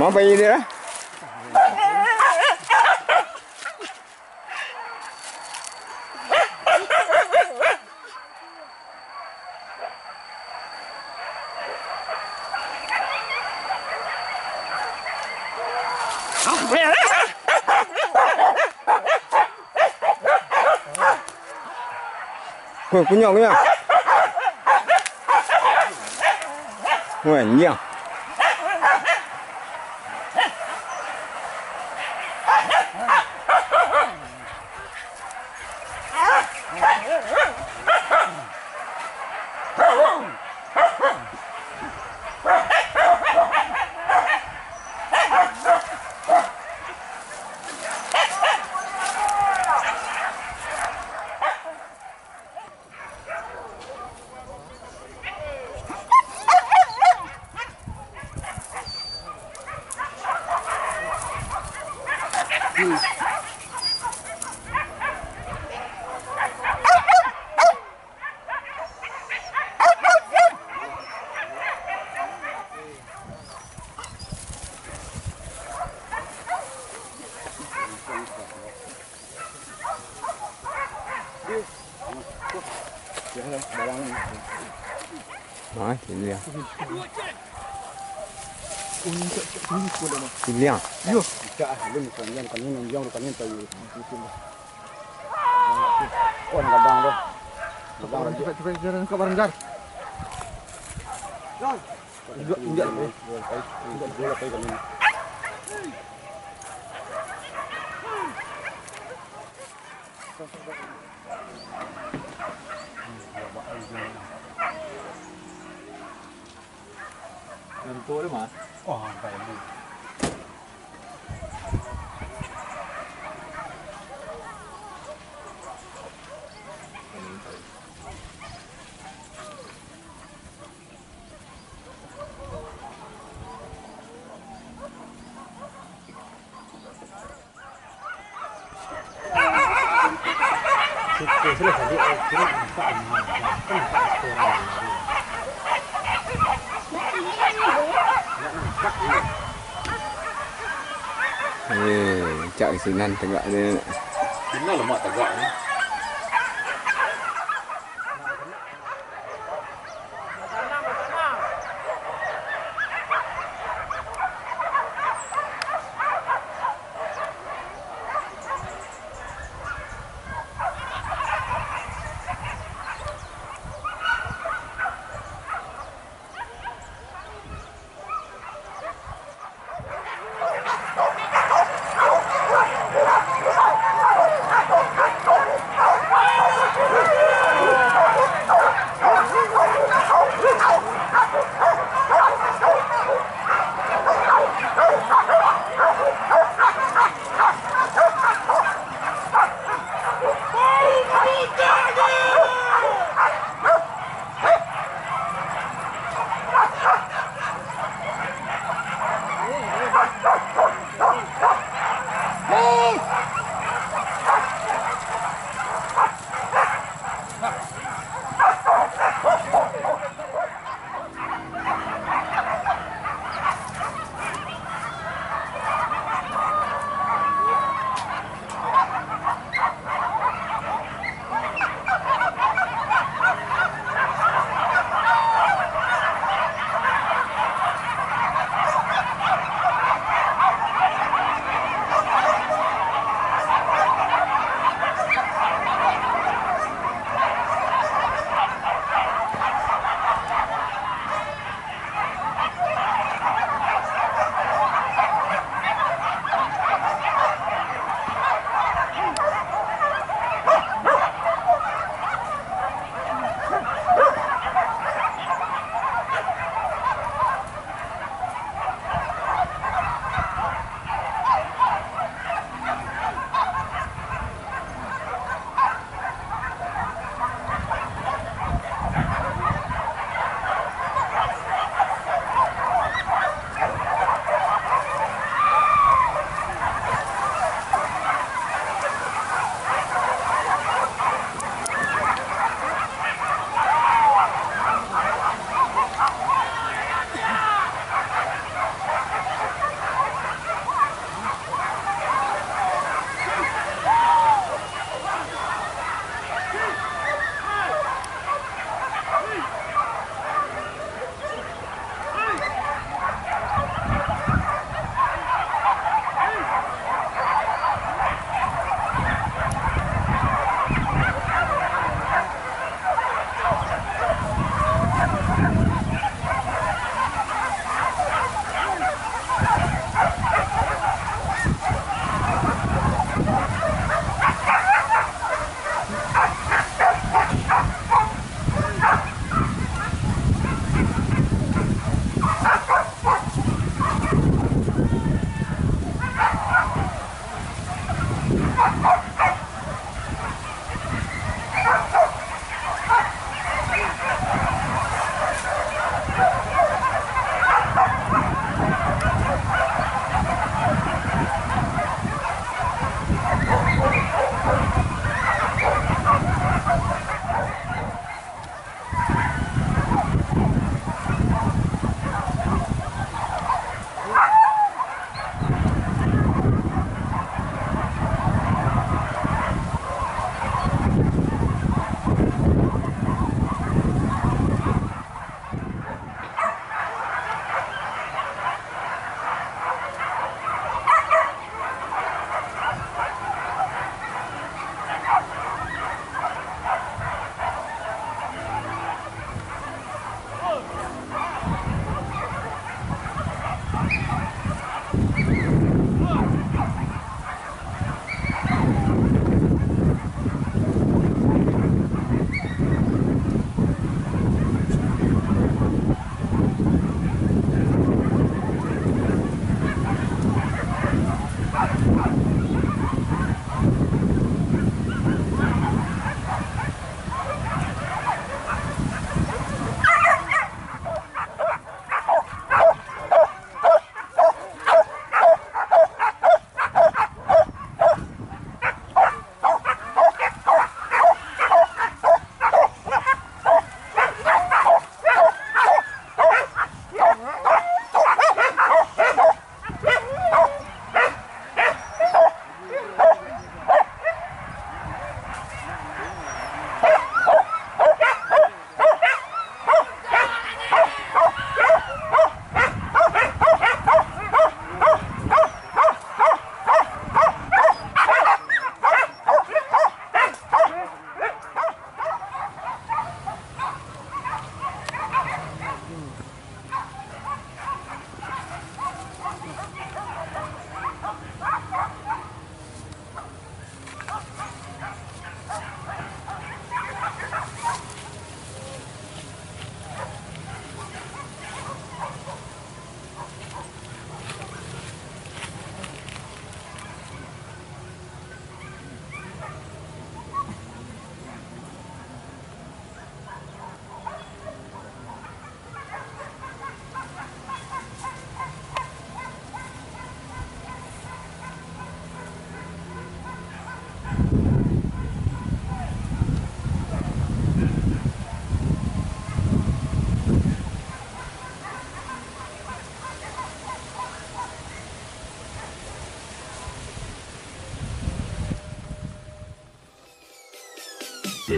Mau pergi dia lah. nhỏ kunyah, kunyah. Ôi, nhiều. Đó, chị Liang. Chị Liang. Cak ah, lu jalan jar. Kan. 嗯多的嘛哇百度 baik. Ê, chạy xì năn tegak dia nak. Inilah lemak tegak ni.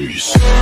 Peace.